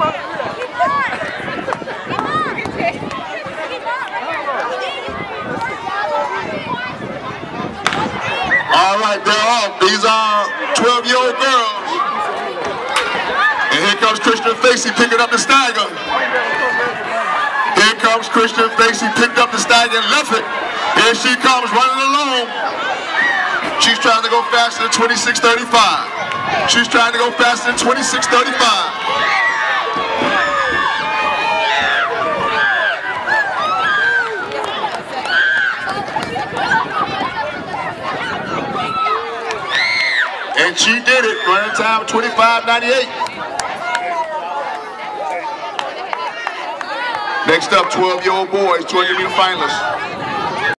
All right, they're off. Oh, these are 12-year-old girls. And here comes Christin Facey picking up the stagger. Here comes Christin Facey picked up the stagger and left it. Here she comes running along. She's trying to go faster than 26.35. She's trying to go faster than 26.35. And she did it, running time 25.98. Next up, 12-year-old boys, 200 meter finalists.